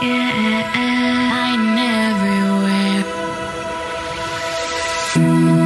Yeah, I'm everywhere.